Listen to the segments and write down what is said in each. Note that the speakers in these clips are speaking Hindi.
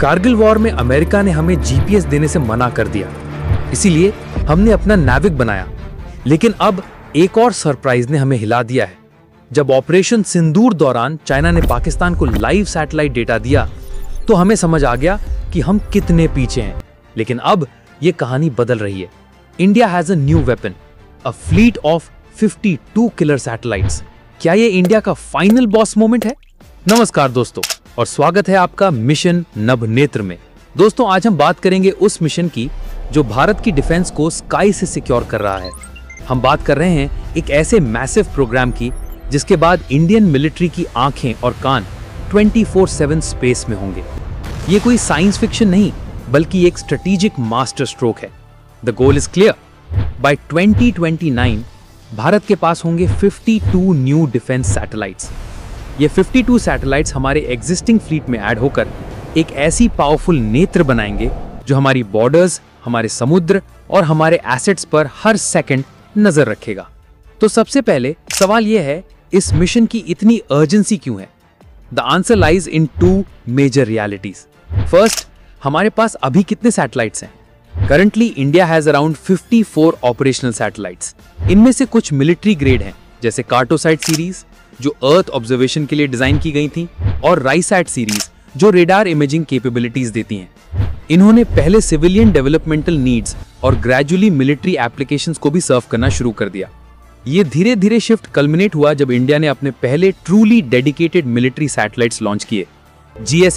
कारगिल वॉर में अमेरिका ने हमें जीपीएस देने से मना कर दिया। इसीलिए हमने अपना नाविक बनाया। लेकिन अब एक और सरप्राइज़ ने हमें हिला दिया है। जब ऑपरेशन सिंदूर दौरान चाइना ने पाकिस्तान को लाइव सैटेलाइट डेटा दिया तो हमें समझ आ गया कि हम कितने पीछे हैं। लेकिन अब यह कहानी बदल रही है। India has new weapon, a fleet of 52 killer satellites. क्या ये इंडिया का फाइनल बॉस मोमेंट है? नमस्कार दोस्तों। और स्वागत है आपका मिशन नभ नेत्र में। दोस्तों, आज हम बात करेंगे उस मिशन की जो भारत की डिफेंस को स्काई से सिक्योर कर रहा है। हम बात कर रहे हैं एक ऐसे मैसिव प्रोग्राम की, जिसके बाद इंडियन मिलिट्री की आँखें और कान 24/7 स्पेस में होंगे। ये कोई साइंस फिक्शन नहीं, बल्कि एक स्ट्रेटेजिक मास्टर स्ट्रोक है। The goal is clear by 2029 Bharat के पास होंगे 52 न्यू डिफेंस सैटेलाइट्स। ये 52 सैटेलाइट्स हमारे एग्जिस्टिंग फ्लीट में ऐड होकर एक ऐसी पावरफुल नेत्र बनाएँगे जो हमारी बॉर्डर्स हमारे समुद्र और हमारे एसेट्स पर हर सेकंड नज़र रखेगा। तो सबसे पहले सवाल यह है, इस मिशन की इतनी अर्जेंसी क्यों है? The answer lies in two major realities first हमारे पास अभी कितने सैटेलाइट्स हैं? Currently India has around 54 operational satellites इनमें से कुछ मिलिट्री ग्रेड हैं, जैसे कार्टोसाइट सीरीज़ जो अर्थ ऑब्जर्वेशन के लिए डिज़ाइन की गई थी और राइसैट सीरीज़ जो रेडार इमेजिंग कैपेबिलिटीज देती हैं। इन्होंने पहले सिविलियन डेवलपमेंटल नीड्स और ग्रेजुअली मिलिट्री एप्लीकेशंस को भी सर्व करना शुरू कर दिया। ये धीरे धीरे शिफ्ट कल्मिनेट हुआ जब इंडिया ने अपने पहले truly dedicated military satellites launch किए। जी एस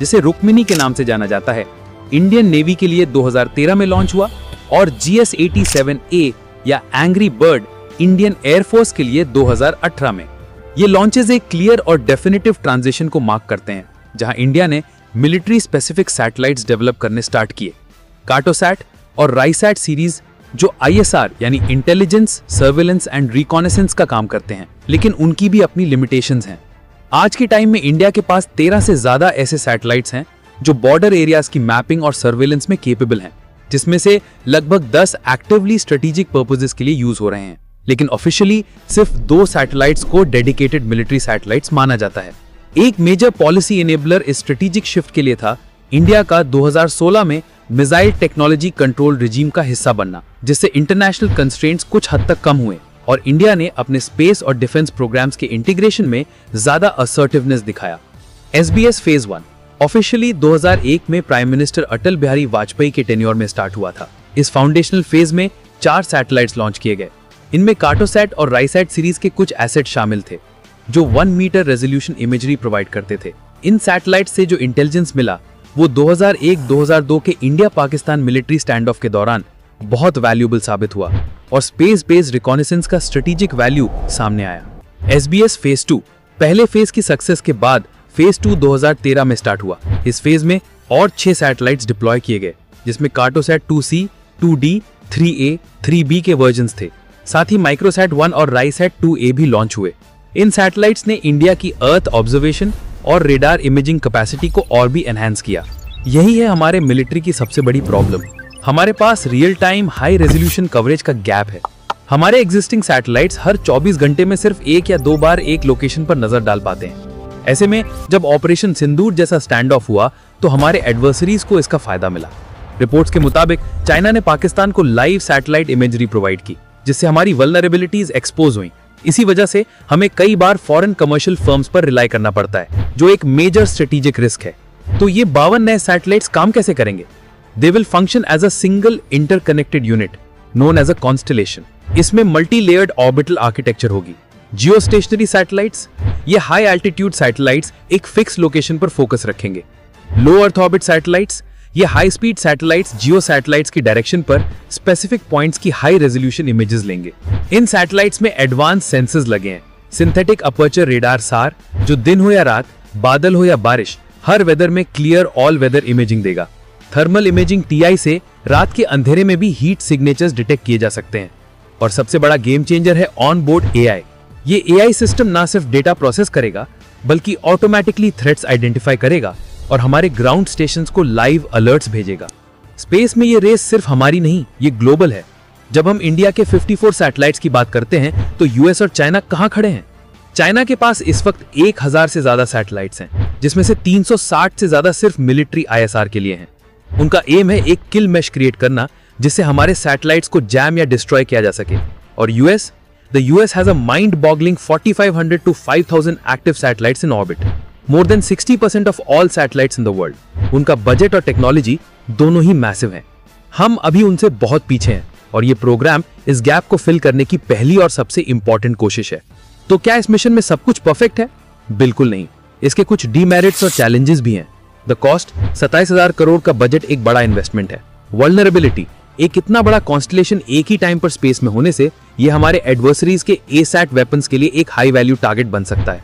जिसे रुक्मिनी के नाम से जाना जाता है इंडियन नेवी के लिए 2013 में लॉन्च हुआ और जी एस या angry bird Indian air force के लिए 2018 में। ये लॉन्चेस एक क्लियर और डेफिनेटिव ट्रांजिशन को मार्क करते हैं, जहाँ इंडिया ने मिलिट्री स्पेसिफिक सैटेलाइट्स डेवलप करने स्टार्ट किए। कार्टोसैट और राइसैट सीरीज़ जो आईएसआर यानी इंटेलिजेंस सर्वेलेंस एंड रिकॉनेसेंस का काम करते हैं, लेकिन उनकी भी अपनी लिमिटेशंस हैं। आज के टाइम में इंडिया के पास तेरह से ज़्यादा ऐसे सैटेलाइट्स हैं, जो बॉर्डर एरियाज़ की मैपिंग और सर्वेलेंस में केपेबल हैं, जिसमें से लगभग 10 एक्टिवली स्ट्रेटेजिक पर्पजेस के लिए यूज़ हो रहे हैं। लेकिन ऑफिशियली सिर्फ़ दो सैटेलाइट्स को डेडिकेटेड मिलिट्री सैटेलाइट्स माना जाता है। एक मेजर पॉलिसी इनेबलर इस स्ट्रेटेजिक शिफ्ट के लिए था इंडिया का 2016 में मिसाइल टेक्नोलॉजी कंट्रोल रिजीम का हिस्सा बनना, जिससे इंटरनेशनल कंस्ट्रेंट्स कुछ हद तक कम हुए और इंडिया ने अपने स्पेस और डिफेंस प्रोग्राम्स के इंटीग्रेशन में ज़्यादा असर्टिवनेस दिखाया। S B S phase one officially 2001 में प्राइम मिनिस्टर अटल बिहारी वाजपेयी के टेन्योर में स्टार्ट हुआ था। इस फाउंडेशनल फ़ेज़ में चार सैटेलाइट्स लॉन्च किए गए। इनमें कार्टोसैट और राइसैट सीरीज़ के कुछ एसेट शामिल थे जो one metre resolution imagery provide करते थे। इन सैटेलाइट से जो इंटेलिजेंस मिला वो 2001-2002 के India Pakistan military stand off के दौरान बहुत वैल्यूबल साबित हुआ और स्पेस बेस्ड रिकॉनेसेंस का स्ट्रेटेजिक वैल्यू सामने आया। S B S phase two पहले फ़ेज़ की सक्सेस के बाद फ़ेज़ टू 2013 में स्टार्ट हुआ। इस फ़ेज़ में और छह सैटेलाइट डिप्लॉय किए गए जिसमें Cartosat 2C, 2D, 3A, 3B के वर्जन थे। साथ ही माइक्रोसैट 1 और राइसैट 2A भी लॉन्च हुए। इन सैटेलाइट्स ने इंडिया की अर्थ ऑब्जर्वेशन और रेडार इमेजिंग कैपेसिटी को और भी एनहेंस किया। यही है हमारे मिलिट्री की सबसे बड़ी प्रॉब्लम हमारे पास real time high resolution coverage का गैप है। हमारे एग्जिस्टिंग सैटेलाइट्स हर 24 घंटे में सिर्फ़ एक या दो बार एक लोकेशन पर नज़र डाल पाते हैं। ऐसे में, जब ऑपरेशन सिंदूर जैसा स्टैंड ऑफ़ हुआ तो हमारे एडवर्सरीज को इसका फ़ायदा मिला। रिपोर्ट्स के मुताबिक चाइना ने पाकिस्तान को लाइव सैटेलाइट इमेजरी प्रोवाइड की। जिससे हमारी वल्नरेबिलिटीज एक्सपोज हुई। इसी वजह से हमें कई बार फॉरेन कमर्शियल फर्म्स पर रिलाई करना पड़ता है, जो एक मेजर स्ट्रेटेजिक रिस्क है। तो ये बावन नए सैटेलाइट्स काम कैसे करेंगे? They will function as a single interconnected unit known as a constellation इसमें मल्टी लेयर्ड ऑर्बिटल आर्किटेक्चर होगी। जियो स्टेशनरी सैटेलाइट्स ये हाई एल्टीट्यूड सैटेलाइट्स एक फिक्स लोकेशन पर फोकस रखेंगे। लो अर्थ ऑर्बिट सैटेलाइट्स ये high speed satellites geo satellites की डायरेक्शन पर स्पेसिफिक पॉइंट्स की हाई रेजोल्यूशन इमेजेस लेंगे। इन सैटेलाइट्स में एडवांस सेंसर्स लगे हैं। सिंथेटिक अपर्चर रेडार सार, जो दिन हो या रात, बादल हो या बारिश, हर वेदर में क्लियर ऑल वेदर इमेजिंग देगा। थर्मल इमेजिंग टीआई से रात के अंधेरे में भी हीट सिग्नेचर्स डिटेक्ट किए जा सकते हैं। और सबसे बड़ा गेम चेंजर है ऑन बोर्ड एआई ये एआई सिस्टम ना सिर्फ़ डेटा प्रोसेस करेगा, बल्कि ऑटोमेटिकली थ्रेट्स आइडेंटिफाई करेगा। और हमारे ग्राउंड स्टेशन को लाइव अलर्ट्स भेजेगा। स्पेस में ये रेस सिर्फ़ हमारी नहीं, ये ग्लोबल है। जब हम इंडिया के 54 सैटेलाइट्स की बात करते हैं तो यूएस और चाइना कहाँ खड़े हैं? चाइना के पास इस वक्त 1000 से ज़्यादा सैटेलाइट्स हैं, जिसमें से 360 से ज़्यादा सिर्फ़ मिलिट्री आईएसआर के लिए हैं। उनका एम है एक किल मैश क्रिएट करना, जिससे हमारे सैटेलाइट्स को जैम या डिस्ट्रॉय किया जा सके। और US the US has a mind boggling 4500 to 5000 active satellites in orbit more than 60% of all satellites in the world उनका बजट और टेक्नोलॉजी दोनों ही मैसिव हैं। हम अभी उनसे बहुत पीछे हैं और ये प्रोग्राम इस गैप को फिल करने की पहली और सबसे इंपॉर्टेंट कोशिश है। तो क्या इस मिशन में सब कुछ परफेक्ट है? बिल्कुल नहीं। इसके कुछ डीमेरिट्स और चैलेंजेस भी हैं। द कॉस्ट सत्ताईस हज़ार करोड़ का बजट एक बड़ा इन्वेस्टमेंट है। वर्नरेबिलिटी एक इतना बड़ा कॉन्स्टलेशन एक ही टाइम पर स्पेस में होने से यह हमारे एडवर्सरीज के ए सैट के लिए एक हाई वैल्यू टारगेट बन सकता है।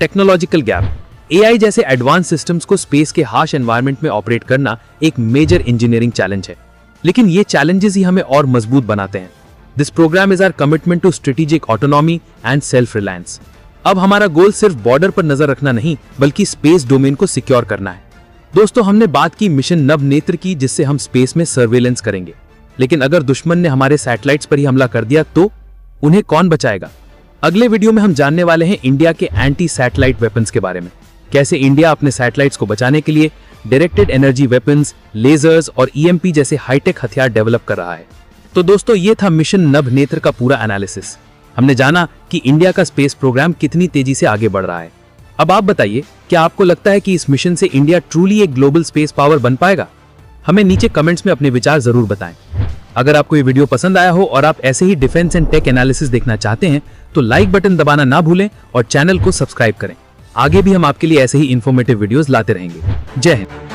टेक्नोलॉजिकल गैप एआई जैसे एडवांस सिस्टम्स को स्पेस के हार्श एनवायरनमेंट में ऑपरेट करना एक मेजर इंजीनियरिंग चैलेंज है। लेकिन ये चैलेंजेस ही हमें और मज़बूत बनाते हैं। This program is our commitment to strategic autonomy and self reliance अब हमारा गोल सिर्फ़ बॉर्डर पर नज़र रखना नहीं, बल्कि स्पेस डोमेन को सिक्योर करना है। दोस्तों, हमने बात की मिशन नव नेत्र की, जिससे हम स्पेस में सर्वेलेंस करेंगे। लेकिन अगर दुश्मन ने हमारे सैटेलाइट्स पर ही हमला कर दिया तो उन्हें कौन बचाएगा? अगले वीडियो में हम जानने वाले हैं इंडिया के एंटी सैटेलाइट वेपन्स के बारे में। कैसे इंडिया अपने सैटेलाइट्स को बचाने के लिए डायरेक्टेड एनर्जी वेपन्स लेजर्स और ईएमपी e जैसे हाईटेक हथियार डेवलप कर रहा है। तो दोस्तों, ये था मिशन नभ नेत्र का पूरा एनालिसिस हमने जाना कि इंडिया का स्पेस प्रोग्राम कितनी तेज़ी से आगे बढ़ रहा है। अब आप बताइए, क्या आपको लगता है कि इस मिशन से इंडिया ट्रूली एक ग्लोबल स्पेस पावर बन पाएगा? हमें नीचे कमेंट्स में अपने विचार ज़रूर बताएँ। अगर आपको ये वीडियो पसंद आया हो और आप ऐसे ही डिफेंस एंड टेक एनालिसिस देखना चाहते हैं तो लाइक बटन दबाना ना भूलें और चैनल को सब्सक्राइब करें। आगे भी हम आपके लिए ऐसे ही इन्फॉर्मेटिव वीडियोस लाते रहेंगे। जय हिंद।